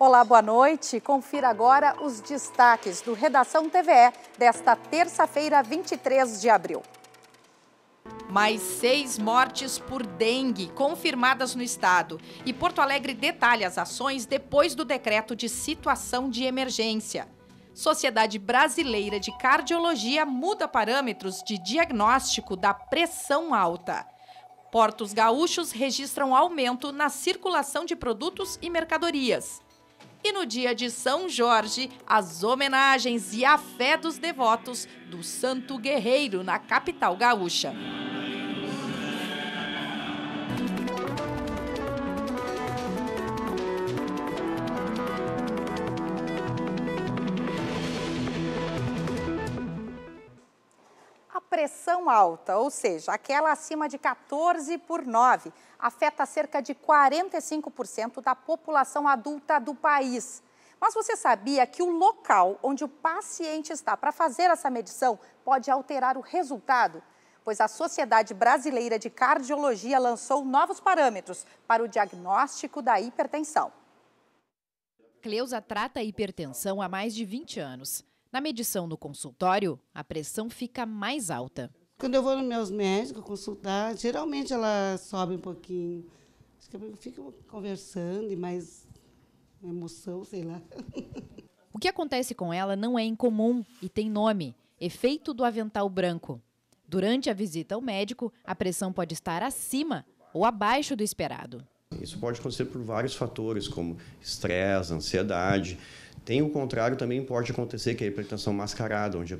Olá, boa noite. Confira agora os destaques do Redação TVE desta terça-feira, 23 de abril. Mais seis mortes por dengue confirmadas no estado. E Porto Alegre detalha as ações depois do decreto de situação de emergência. Sociedade Brasileira de Cardiologia muda parâmetros de diagnóstico da pressão alta. Portos gaúchos registram aumento na circulação de produtos e mercadorias. E no dia de São Jorge, as homenagens e a fé dos devotos do Santo Guerreiro na capital gaúcha. Pressão alta, ou seja, aquela acima de 14 por 9, afeta cerca de 45% da população adulta do país. Mas você sabia que o local onde o paciente está para fazer essa medição pode alterar o resultado? Pois a Sociedade Brasileira de Cardiologia lançou novos parâmetros para o diagnóstico da hipertensão. Cleusa trata a hipertensão há mais de 20 anos. Na medição no consultório, a pressão fica mais alta. Quando eu vou nos meus médicos consultar, geralmente ela sobe um pouquinho. Acho que eu fico conversando e mais emoção, sei lá. O que acontece com ela não é incomum e tem nome: efeito do avental branco. Durante a visita ao médico, a pressão pode estar acima ou abaixo do esperado. Isso pode acontecer por vários fatores, como estresse, ansiedade. Tem o contrário, também pode acontecer, que é a hipertensão mascarada, onde a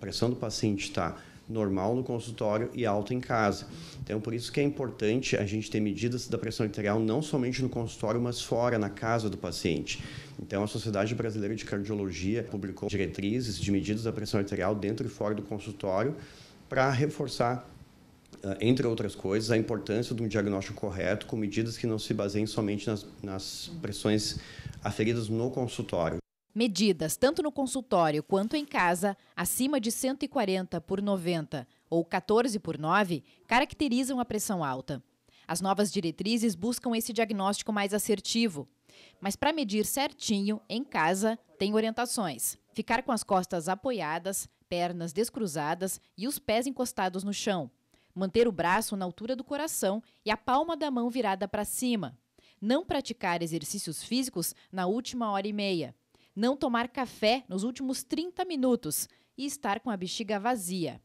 pressão do paciente está normal no consultório e alta em casa. Então, por isso que é importante a gente ter medidas da pressão arterial não somente no consultório, mas fora, na casa do paciente. Então, a Sociedade Brasileira de Cardiologia publicou diretrizes de medidas da pressão arterial dentro e fora do consultório para reforçar entre outras coisas, a importância de um diagnóstico correto com medidas que não se baseiem somente nas, nas pressões aferidas no consultório. Medidas tanto no consultório quanto em casa, acima de 140 por 90 ou 14 por 9, caracterizam a pressão alta. As novas diretrizes buscam esse diagnóstico mais assertivo. Mas para medir certinho, em casa, tem orientações. Ficar com as costas apoiadas, pernas descruzadas e os pés encostados no chão. Manter o braço na altura do coração e a palma da mão virada para cima não praticar exercícios físicos na última hora e meia, não tomar café nos últimos 30 minutos e estar com a bexiga vazia.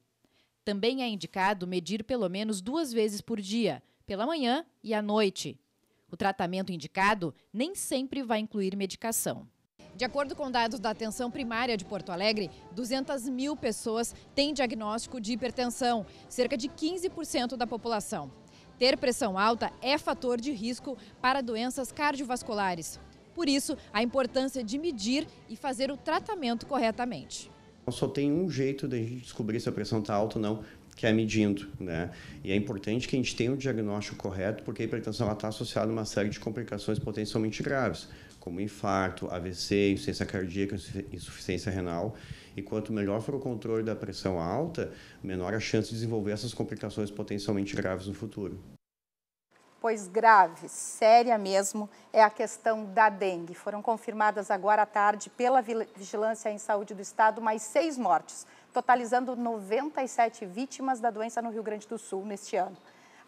Também é indicado medir pelo menos duas vezes por dia, pela manhã e à noite. O tratamento indicado nem sempre vai incluir medicação. De acordo com dados da atenção primária de Porto Alegre, 200 mil pessoas têm diagnóstico de hipertensão, cerca de 15% da população. Ter pressão alta é fator de risco para doenças cardiovasculares. Por isso, a importância de medir e fazer o tratamento corretamente. Só tem um jeito de a gente descobrir se a pressão está alta ou não, que é medindo, né? E é importante que a gente tenha o diagnóstico correto, porque a hipertensão está associada a uma série de complicações potencialmente graves, como infarto, AVC, insuficiência cardíaca, insuficiência renal. E quanto melhor for o controle da pressão alta, menor a chance de desenvolver essas complicações potencialmente graves no futuro. Pois grave, séria mesmo, é a questão da dengue. Foram confirmadas agora à tarde pela Vigilância em Saúde do Estado mais seis mortes, totalizando 97 vítimas da doença no Rio Grande do Sul neste ano.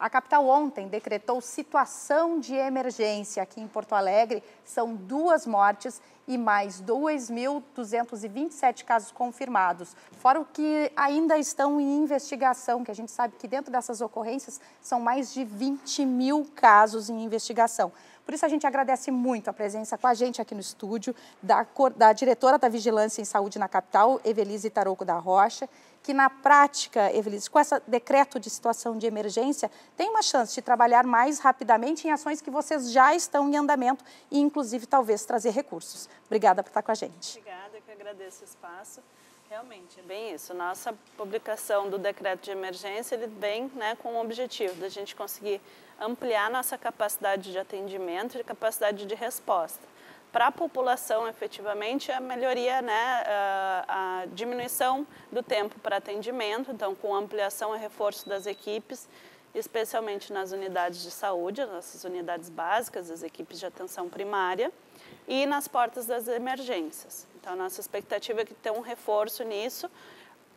A capital ontem decretou situação de emergência aqui em Porto Alegre. São duas mortes e mais 2.227 casos confirmados, fora o que ainda estão em investigação, que a gente sabe que dentro dessas ocorrências são mais de 20 mil casos em investigação. Por isso, a gente agradece muito a presença com a gente aqui no estúdio da, da diretora da Vigilância em Saúde na capital, Evelise Tarouco da Rocha, que na prática, Evelise, com esse decreto de situação de emergência, tem uma chance de trabalhar mais rapidamente em ações que vocês já estão em andamento e, inclusive, talvez trazer recursos. Obrigada por estar com a gente. Obrigada, que agradeço o espaço. Realmente, é bem isso. Nossa publicação do decreto de emergência, ele vem né, com o objetivo da gente conseguir ampliar nossa capacidade de atendimento e capacidade de resposta para a população efetivamente a melhoria, né, a, diminuição do tempo para atendimento, então com ampliação e reforço das equipes especialmente nas unidades de saúde, nossas unidades básicas, as equipes de atenção primária, e nas portas das emergências. Então, nossa expectativa é que tenha um reforço nisso,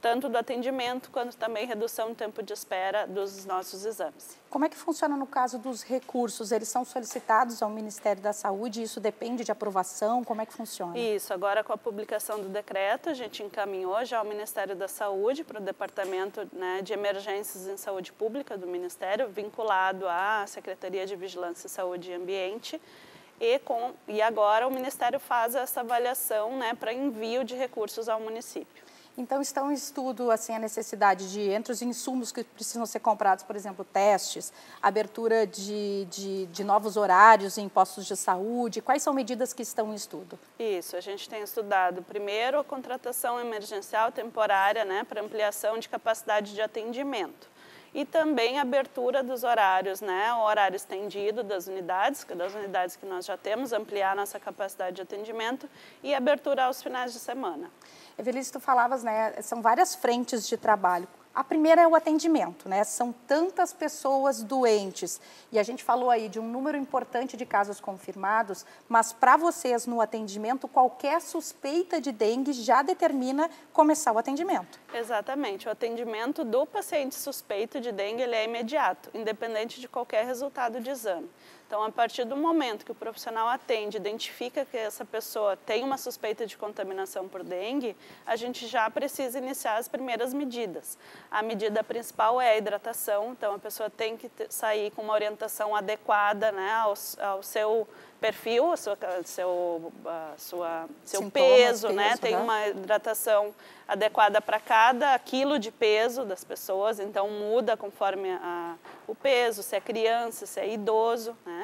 tanto do atendimento quanto também redução do tempo de espera dos nossos exames. Como é que funciona no caso dos recursos? Eles são solicitados ao Ministério da Saúde? Isso depende de aprovação? Como é que funciona? Isso, agora com a publicação do decreto, a gente encaminhou já ao Ministério da Saúde, para o Departamento né, de Emergências em Saúde Pública do Ministério, vinculado à Secretaria de Vigilância, Saúde e Ambiente. E, com, e agora o Ministério faz essa avaliação né, para envio de recursos ao município. Então, estão em estudo assim, a necessidade de, entre os insumos que precisam ser comprados, por exemplo, testes, abertura de, de, de, novos horários em postos de saúde, quais são medidas que estão em estudo? Isso, a gente tem estudado primeiro a contratação emergencial temporária né, para ampliação de capacidade de atendimento e também abertura dos horários, né, o horário estendido das unidades, das unidades que nós já temos, ampliar nossa capacidade de atendimento e abertura aos finais de semana. Evelise, tu falavas, né, são várias frentes de trabalho. A primeira é o atendimento, né? São tantas pessoas doentes e a gente falou aí de um número importante de casos confirmados, mas para vocês no atendimento, qualquer suspeita de dengue já determina começar o atendimento. Exatamente. O atendimento do paciente suspeito de dengue ele é imediato, independente de qualquer resultado de exame. Então, a partir do momento que o profissional atende, identifica que essa pessoa tem uma suspeita de contaminação por dengue, a gente já precisa iniciar as primeiras medidas. A medida principal é a hidratação, então a pessoa tem que sair com uma orientação adequada né, ao, ao seu perfil, a sua, seu, a sua, seu Sintomas, peso, né? peso, né? Tem uma hidratação adequada para cada quilo de peso das pessoas, então muda conforme a, o peso, se é criança, se é idoso, né?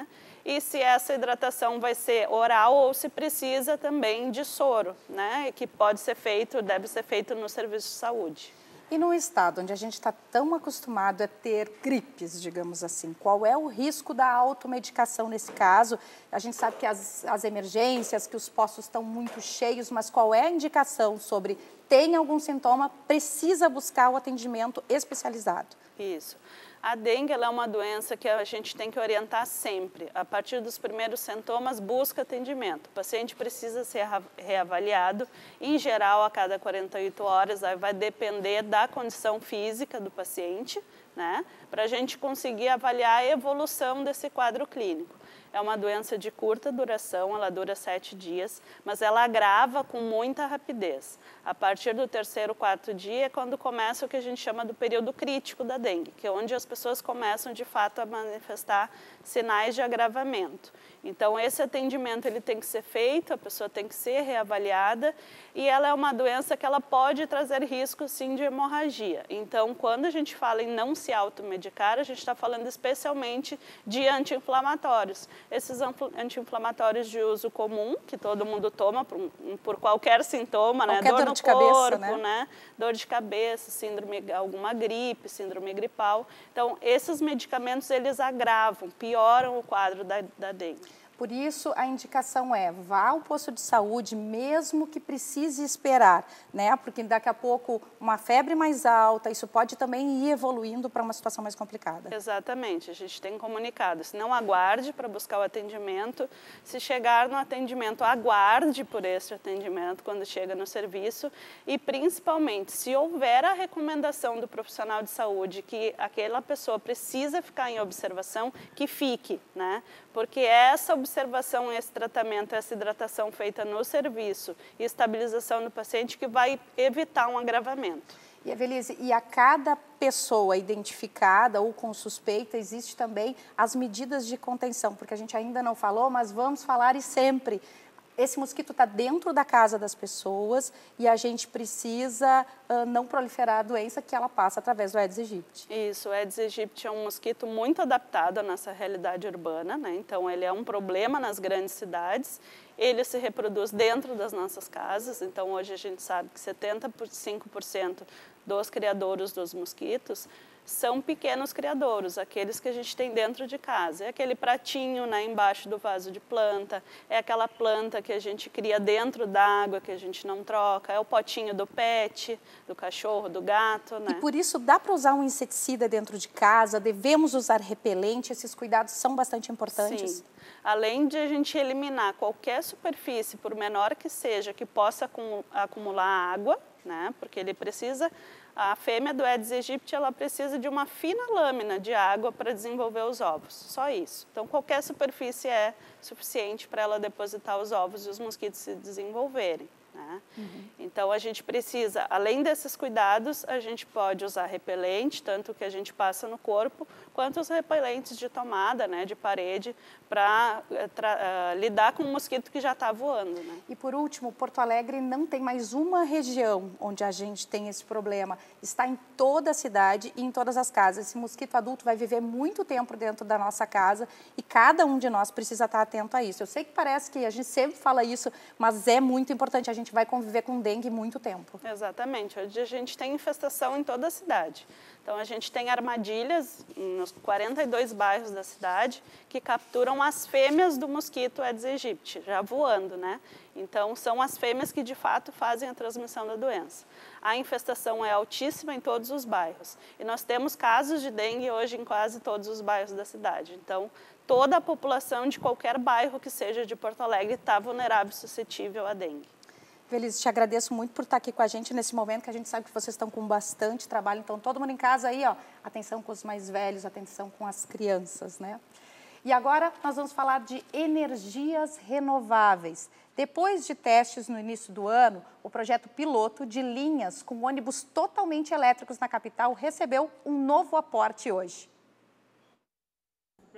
E se essa hidratação vai ser oral ou se precisa também de soro, né? Que pode ser feito, deve ser feito no serviço de saúde. E num estado onde a gente está tão acostumado a ter gripes, digamos assim, qual é o risco da automedicação nesse caso? A gente sabe que as, as emergências, que os postos estão muito cheios, mas qual é a indicação sobre tem algum sintoma, precisa buscar o atendimento especializado? Isso. A dengue é uma doença que a gente tem que orientar sempre. A partir dos primeiros sintomas, busca atendimento. O paciente precisa ser reavaliado, em geral, a cada 48 horas, vai depender da condição física do paciente, né? para a gente conseguir avaliar a evolução desse quadro clínico. É uma doença de curta duração, ela dura sete dias, mas ela agrava com muita rapidez. A partir do terceiro, quarto dia é quando começa o que a gente chama do período crítico da dengue, que é onde as pessoas começam de fato a manifestar sinais de agravamento. Então esse atendimento ele tem que ser feito, a pessoa tem que ser reavaliada e ela é uma doença que ela pode trazer risco sim de hemorragia. Então quando a gente fala em não se automedicar, a gente está falando especialmente de anti-inflamatórios. Esses anti-inflamatórios de uso comum, que todo mundo toma por, por qualquer sintoma, né? qualquer né? Dor, no corpo, cabeça, né? né? Dor de cabeça, síndrome, alguma gripe, síndrome gripal. Então esses medicamentos eles agravam, pioram o quadro da, da dengue. Por isso, a indicação é vá ao posto de saúde, mesmo que precise esperar, né? Porque daqui a pouco uma febre mais alta, isso pode também ir evoluindo para uma situação mais complicada. Exatamente, a gente tem comunicado. Se não aguarde para buscar o atendimento, se chegar no atendimento, aguarde por esse atendimento quando chega no serviço e principalmente, se houver a recomendação do profissional de saúde que aquela pessoa precisa ficar em observação, que fique, né? Porque essa observação esse tratamento, essa hidratação feita no serviço e estabilização do paciente que vai evitar um agravamento. E, Evelise, e a cada pessoa identificada ou com suspeita, existe também as medidas de contenção, porque a gente ainda não falou, mas vamos falar e sempre esse mosquito está dentro da casa das pessoas e a gente precisa uh, não proliferar a doença que ela passa através do Aedes aegypti. Isso, o Aedes aegypti é um mosquito muito adaptado à nossa realidade urbana, né? então ele é um problema nas grandes cidades, ele se reproduz dentro das nossas casas, então hoje a gente sabe que 75% dos criadouros dos mosquitos são pequenos criadouros, aqueles que a gente tem dentro de casa. É aquele pratinho né, embaixo do vaso de planta, é aquela planta que a gente cria dentro d'água, que a gente não troca, é o potinho do pet, do cachorro, do gato. Né? E por isso dá para usar um inseticida dentro de casa, devemos usar repelente, esses cuidados são bastante importantes. Sim. Além de a gente eliminar qualquer superfície, por menor que seja, que possa acumular água, né? porque ele precisa a fêmea do Aedes aegypti ela precisa de uma fina lâmina de água para desenvolver os ovos, só isso. Então qualquer superfície é suficiente para ela depositar os ovos e os mosquitos se desenvolverem. Né? Uhum. Então a gente precisa, além desses cuidados, a gente pode usar repelente, tanto que a gente passa no corpo, quanto os repelentes de tomada, né, de parede, para uh, eh, lidar com o mosquito que já está voando. Né? E por último, Porto Alegre não tem mais uma região onde a gente tem esse problema. Está em toda a cidade e em todas as casas. Esse mosquito adulto vai viver muito tempo dentro da nossa casa e cada um de nós precisa estar atento a isso. Eu sei que parece que a gente sempre fala isso, mas é muito importante. A gente vai conviver com dengue muito tempo. Exatamente. Hoje a gente tem infestação em toda a cidade. Então a gente tem armadilhas nos 42 bairros da cidade que capturam as fêmeas do mosquito Aedes aegypti, já voando, né? Então são as fêmeas que de fato fazem a transmissão da doença. A infestação é altíssima em todos os bairros e nós temos casos de dengue hoje em quase todos os bairros da cidade. Então toda a população de qualquer bairro que seja de Porto Alegre está vulnerável e suscetível à dengue. Feliz, te agradeço muito por estar aqui com a gente nesse momento que a gente sabe que vocês estão com bastante trabalho. Então, todo mundo em casa aí, ó, atenção com os mais velhos, atenção com as crianças, né? E agora nós vamos falar de energias renováveis. Depois de testes no início do ano, o projeto piloto de linhas com ônibus totalmente elétricos na capital recebeu um novo aporte hoje.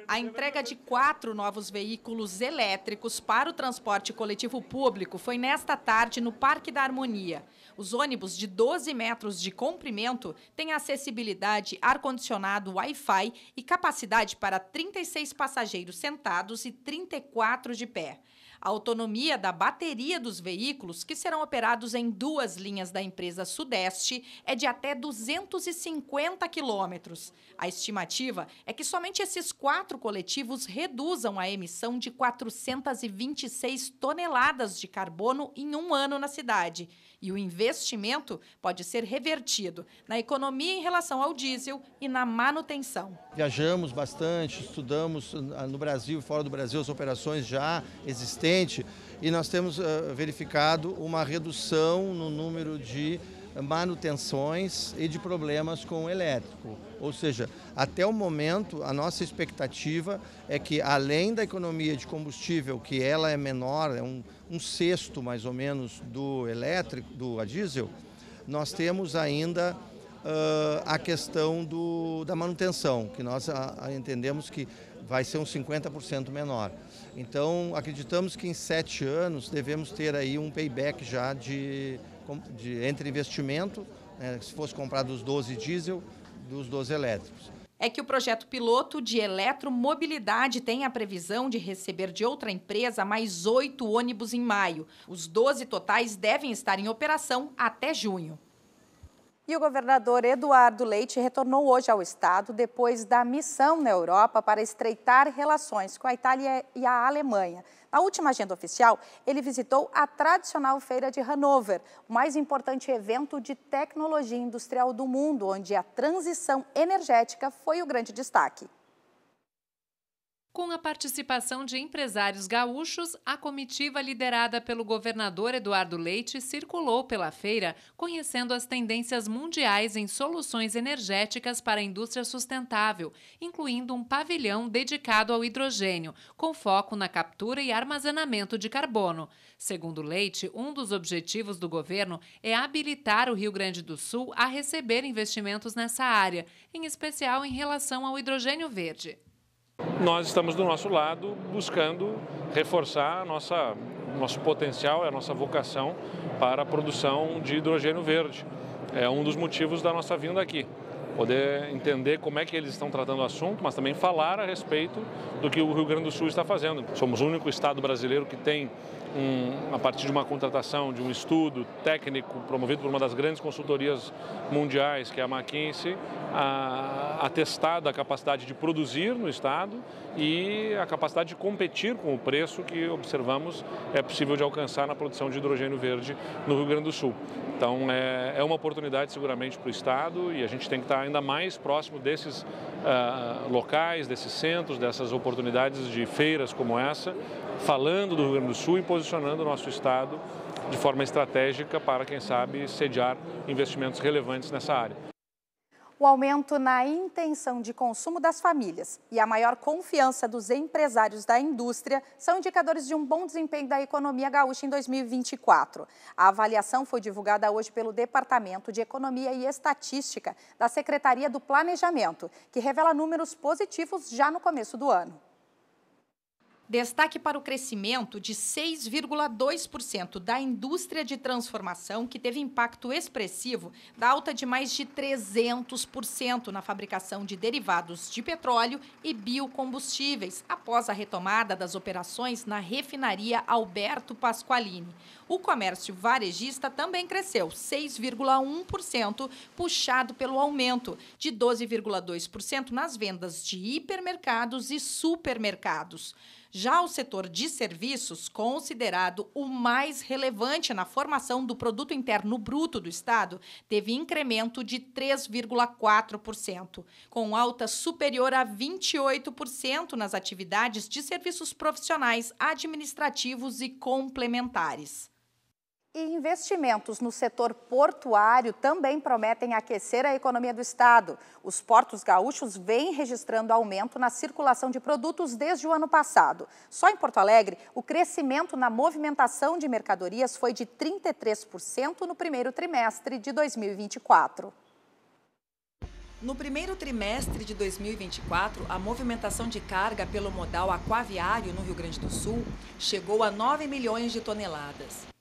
A entrega de quatro novos veículos elétricos para o transporte coletivo público foi nesta tarde no Parque da Harmonia. Os ônibus de 12 metros de comprimento têm acessibilidade, ar-condicionado, Wi-Fi e capacidade para 36 passageiros sentados e 34 de pé. A autonomia da bateria dos veículos, que serão operados em duas linhas da empresa Sudeste, é de até 250 quilômetros. A estimativa é que somente esses quatro coletivos reduzam a emissão de 426 toneladas de carbono em um ano na cidade. E o investimento pode ser revertido na economia em relação ao diesel e na manutenção. Viajamos bastante, estudamos no Brasil e fora do Brasil as operações já existentes e nós temos verificado uma redução no número de manutenções e de problemas com o elétrico. Ou seja, até o momento, a nossa expectativa é que, além da economia de combustível, que ela é menor, é um, um sexto mais ou menos do elétrico, do a diesel, nós temos ainda uh, a questão do, da manutenção, que nós a, a entendemos que vai ser uns 50% menor. Então, acreditamos que em sete anos devemos ter aí um payback já de de, entre investimento, né, se fosse comprado os 12 diesel, dos 12 elétricos. É que o projeto piloto de eletromobilidade tem a previsão de receber de outra empresa mais oito ônibus em maio. Os 12 totais devem estar em operação até junho. E o governador Eduardo Leite retornou hoje ao Estado depois da missão na Europa para estreitar relações com a Itália e a Alemanha. Na última agenda oficial, ele visitou a tradicional Feira de Hanover, o mais importante evento de tecnologia industrial do mundo, onde a transição energética foi o grande destaque. Com a participação de empresários gaúchos, a comitiva liderada pelo governador Eduardo Leite circulou pela feira, conhecendo as tendências mundiais em soluções energéticas para a indústria sustentável, incluindo um pavilhão dedicado ao hidrogênio, com foco na captura e armazenamento de carbono. Segundo Leite, um dos objetivos do governo é habilitar o Rio Grande do Sul a receber investimentos nessa área, em especial em relação ao hidrogênio verde. Nós estamos do nosso lado buscando reforçar nossa, nosso potencial, a nossa vocação para a produção de hidrogênio verde. É um dos motivos da nossa vinda aqui. poder entender como é que eles estão tratando o assunto, mas também falar a respeito do que o Rio Grande do Sul está fazendo. Somos o único estado brasileiro que tem um, a partir de uma contratação, de um estudo técnico promovido por uma das grandes consultorias mundiais, que é a McKinsey, a, atestada a capacidade de produzir no Estado e a capacidade de competir com o preço que observamos é possível de alcançar na produção de hidrogênio verde no Rio Grande do Sul. Então é, é uma oportunidade seguramente para o Estado e a gente tem que estar ainda mais próximo desses uh, locais, desses centros, dessas oportunidades de feiras como essa, falando do Rio Grande do Sul e posicionando o nosso Estado de forma estratégica para, quem sabe, sediar investimentos relevantes nessa área. O aumento na intenção de consumo das famílias e a maior confiança dos empresários da indústria são indicadores de um bom desempenho da economia gaúcha em 2024. A avaliação foi divulgada hoje pelo Departamento de Economia e Estatística da Secretaria do Planejamento, que revela números positivos já no começo do ano. Destaque para o crescimento de 6,2% da indústria de transformação, que teve impacto expressivo da alta de mais de 300% na fabricação de derivados de petróleo e biocombustíveis, após a retomada das operações na refinaria Alberto Pasqualini. O comércio varejista também cresceu 6,1%, puxado pelo aumento de 12,2% nas vendas de hipermercados e supermercados. Já o setor de serviços, considerado o mais relevante na formação do produto interno bruto do estado, teve incremento de 3,4%, com alta superior a 28% nas atividades de serviços profissionais, administrativos e complementares. E investimentos no setor portuário também prometem aquecer a economia do estado. Os portos gaúchos vêm registrando aumento na circulação de produtos desde o ano passado. Só em Porto Alegre, o crescimento na movimentação de mercadorias foi de 33% no primeiro trimestre de 2024. No primeiro trimestre de 2024, a movimentação de carga pelo modal aquaviário no Rio Grande do Sul chegou a 9 milhões de toneladas.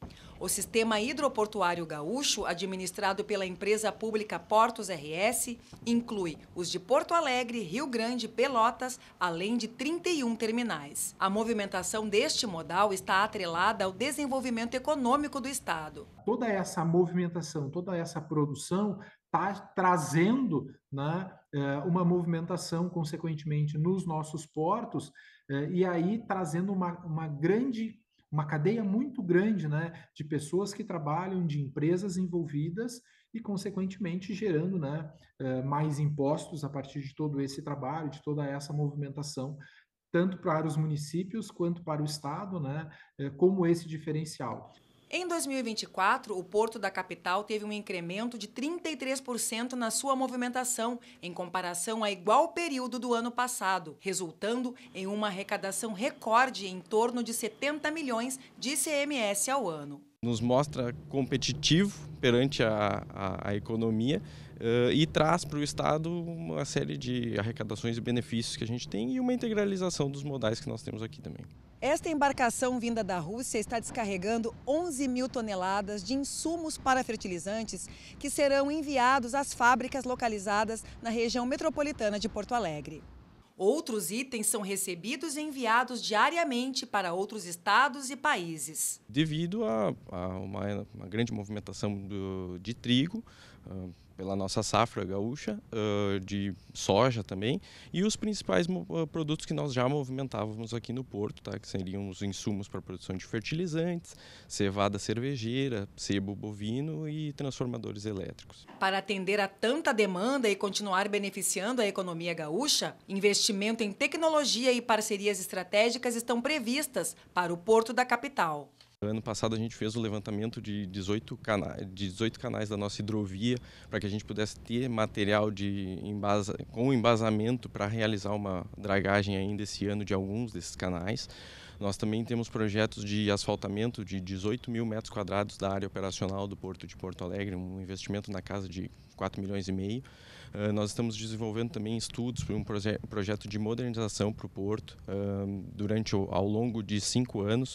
O sistema hidroportuário gaúcho, administrado pela empresa pública Portos RS, inclui os de Porto Alegre, Rio Grande, Pelotas, além de 31 terminais. A movimentação deste modal está atrelada ao desenvolvimento econômico do estado. Toda essa movimentação, toda essa produção está trazendo né, eh, uma movimentação, consequentemente, nos nossos portos, eh, e aí trazendo uma, uma grande uma cadeia muito grande né, de pessoas que trabalham, de empresas envolvidas e, consequentemente, gerando né, eh, mais impostos a partir de todo esse trabalho, de toda essa movimentação, tanto para os municípios quanto para o Estado, né, eh, como esse diferencial. Em 2024, o porto da capital teve um incremento de 33% na sua movimentação, em comparação a igual período do ano passado, resultando em uma arrecadação recorde em torno de 70 milhões de ICMS ao ano. Nos mostra competitivo perante a, a, a economia uh, e traz para o Estado uma série de arrecadações e benefícios que a gente tem e uma integralização dos modais que nós temos aqui também. Esta embarcação vinda da Rússia está descarregando 11 mil toneladas de insumos para fertilizantes que serão enviados às fábricas localizadas na região metropolitana de Porto Alegre. Outros itens são recebidos e enviados diariamente para outros estados e países. Devido a, a uma, uma, grande movimentação do, de trigo, pela nossa safra gaúcha, uh, de soja também, e os principais uh, produtos que nós já movimentávamos aqui no porto, tá? que seriam os insumos para produção de fertilizantes, cevada cervejeira, sebo bovino e transformadores elétricos. Para atender a tanta demanda e continuar beneficiando a economia gaúcha, investimento em tecnologia e parcerias estratégicas estão previstas para o porto da capital. Ano passado a gente fez o levantamento de 18 canais, 18 canais da nossa hidrovia para que a gente pudesse ter material de embasa, com embasamento para realizar uma dragagem ainda esse ano de alguns desses canais. Nós também temos projetos de asfaltamento de 18 mil metros quadrados da área operacional do Porto de Porto Alegre, um investimento na casa de 4 milhões e meio. Uh, nós estamos desenvolvendo também estudos para um proje projeto de modernização para o Porto uh, durante ao longo de cinco anos.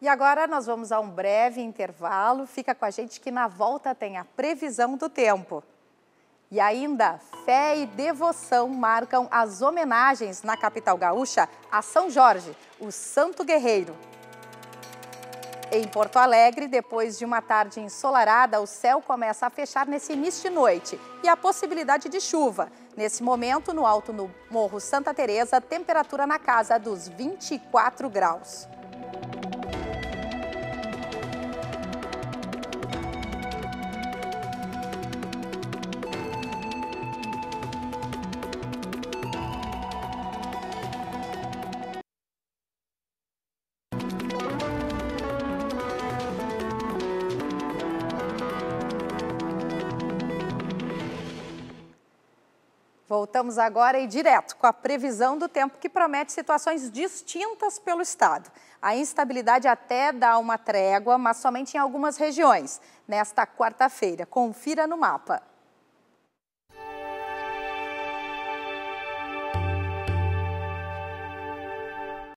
E agora nós vamos a um breve intervalo. Fica com a gente que na volta tem a previsão do tempo. E ainda, fé e devoção marcam as homenagens na capital gaúcha a São Jorge, o santo guerreiro. Em Porto Alegre, depois de uma tarde ensolarada, o céu começa a fechar nesse início de noite e a possibilidade de chuva. Nesse momento, no alto no Morro Santa Teresa, temperatura na casa dos 24 graus. Voltamos agora e direto com a previsão do tempo que promete situações distintas pelo estado. A instabilidade até dá uma trégua, mas somente em algumas regiões. Nesta quarta-feira, confira no mapa.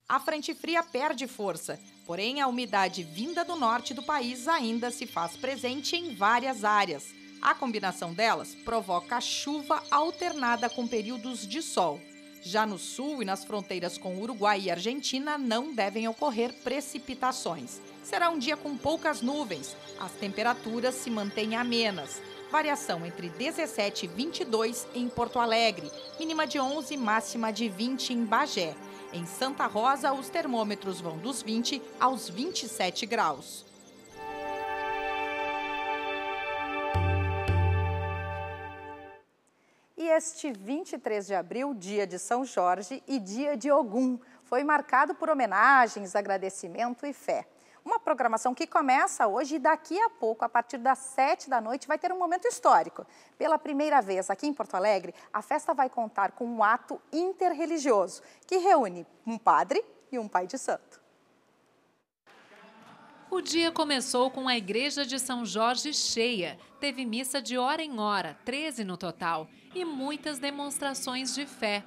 A frente fria perde força, porém a umidade vinda do norte do país ainda se faz presente em várias áreas. A combinação delas provoca chuva alternada com períodos de sol. Já no sul e nas fronteiras com Uruguai e Argentina não devem ocorrer precipitações. Será um dia com poucas nuvens. As temperaturas se mantêm amenas. Variação entre 17 e 22 em Porto Alegre, mínima de 11 máxima de 20 em Bagé. Em Santa Rosa, os termômetros vão dos 20 aos 27 graus. Este 23 de abril, dia de São Jorge e dia de Ogum, foi marcado por homenagens, agradecimento e fé. Uma programação que começa hoje e daqui a pouco, a partir das 7 da noite, vai ter um momento histórico. Pela primeira vez aqui em Porto Alegre, a festa vai contar com um ato interreligioso que reúne um padre e um pai de santo. O dia começou com a igreja de São Jorge cheia. Teve missa de hora em hora, 13 no total e muitas demonstrações de fé.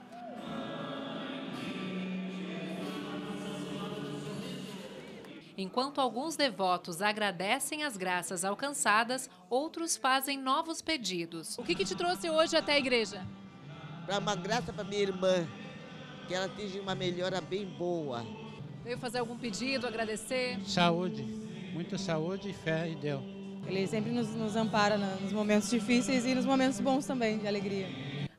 Enquanto alguns devotos agradecem as graças alcançadas, outros fazem novos pedidos. O que, que te trouxe hoje até a igreja? Para uma graça para minha irmã, que ela atinja uma melhora bem boa. Veio fazer algum pedido, agradecer? Saúde, muita saúde e fé e deu. Ele sempre nos, nos ampara nos momentos difíceis e nos momentos bons também, de alegria.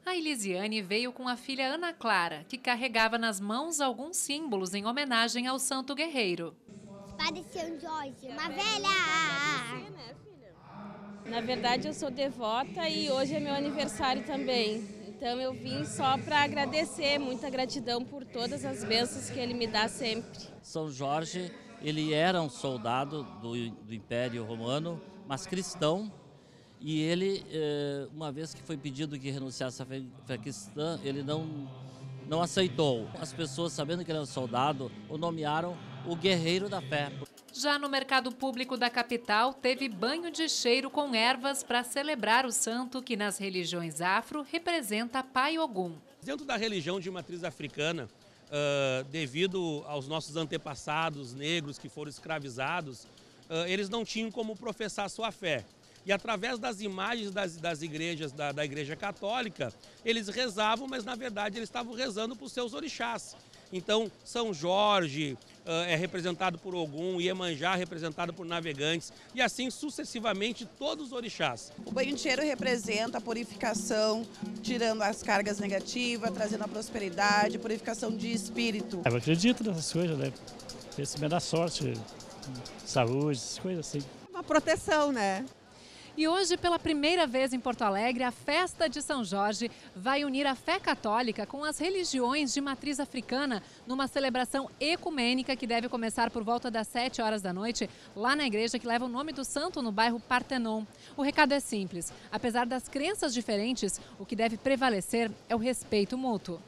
A Elisiane veio com a filha Ana Clara, que carregava nas mãos alguns símbolos em homenagem ao santo guerreiro. Padre São Jorge, uma velha! Na verdade, eu sou devota e hoje é meu aniversário também. Então eu vim só para agradecer, muita gratidão por todas as bênçãos que ele me dá sempre. São Jorge, ele era um soldado do, do Império Romano, mas cristão. E ele, eh, uma vez que foi pedido que renunciasse à fé cristã, ele não, não aceitou. As pessoas, sabendo que ele era um soldado, o nomearam o guerreiro da fé. Já no mercado público da capital, teve banho de cheiro com ervas para celebrar o santo que nas religiões afro representa Pai Ogum. Dentro da religião de matriz africana, uh, devido aos nossos antepassados negros que foram escravizados, uh, eles não tinham como professar sua fé. E através das imagens das, das igrejas, da, da igreja católica, eles rezavam, mas na verdade eles estavam rezando para os seus orixás. Então, São Jorge é representado por Ogum, Iemanjá representado por navegantes e assim sucessivamente todos os orixás. O banho de cheiro representa a purificação, tirando as cargas negativas, trazendo a prosperidade, purificação de espírito. Eu acredito nessas coisas, né? Esse da sorte, saúde, essas coisas assim. Uma proteção, né? E hoje, pela primeira vez em Porto Alegre, a festa de São Jorge vai unir a fé católica com as religiões de matriz africana numa celebração ecumênica que deve começar por volta das 7 horas da noite, lá na igreja que leva o nome do santo no bairro Partenon. O recado é simples: apesar das crenças diferentes, o que deve prevalecer é o respeito mútuo.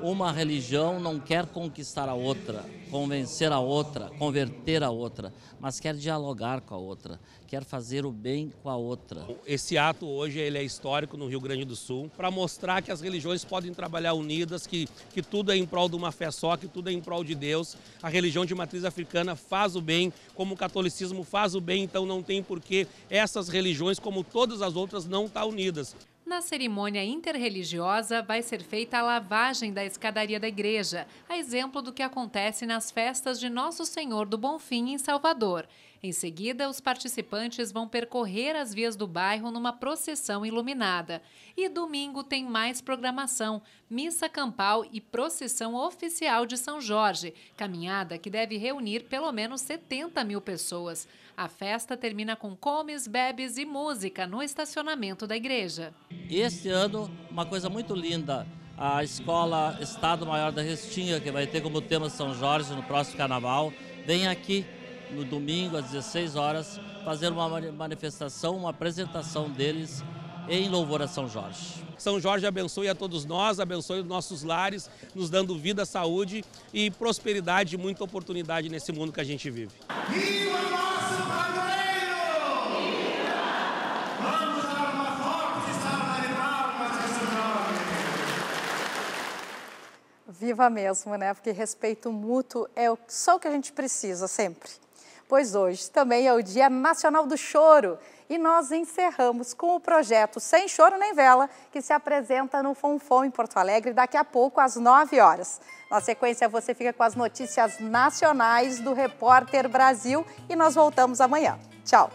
Uma religião não quer conquistar a outra, convencer a outra, converter a outra, mas quer dialogar com a outra, quer fazer o bem com a outra. Esse ato hoje ele é histórico no Rio Grande do Sul para mostrar que as religiões podem trabalhar unidas, que, que tudo é em prol de uma fé só, que tudo é em prol de Deus. A religião de matriz africana faz o bem, como o catolicismo faz o bem, então não tem por que essas religiões, como todas as outras, não estar tá unidas. Na cerimônia interreligiosa, vai ser feita a lavagem da escadaria da igreja, a exemplo do que acontece nas festas de Nosso Senhor do Bonfim, em Salvador. Em seguida, os participantes vão percorrer as vias do bairro numa procissão iluminada. E domingo tem mais programação: missa campal e procissão oficial de São Jorge, caminhada que deve reunir pelo menos 70 mil pessoas. A festa termina com comes, bebes e música no estacionamento da igreja. Este ano, uma coisa muito linda. A Escola Estado Maior da Restinga, que vai ter como tema São Jorge no próximo carnaval, vem aqui no domingo às 16 horas, fazer uma manifestação, uma apresentação deles em louvor a São Jorge. São Jorge abençoe a todos nós, abençoe os nossos lares, nos dando vida, saúde e prosperidade e muita oportunidade nesse mundo que a gente vive. Viva nosso padroeiro! Vamos dar uma forte salva de palmas São Jorge! Viva mesmo, né? Porque respeito mútuo é só o que a gente precisa sempre pois hoje também é o Dia Nacional do Choro e nós encerramos com o projeto Sem Choro Nem Vela, que se apresenta no Fonfon em Porto Alegre daqui a pouco às 9 horas. Na sequência você fica com as notícias nacionais do Repórter Brasil e nós voltamos amanhã. Tchau!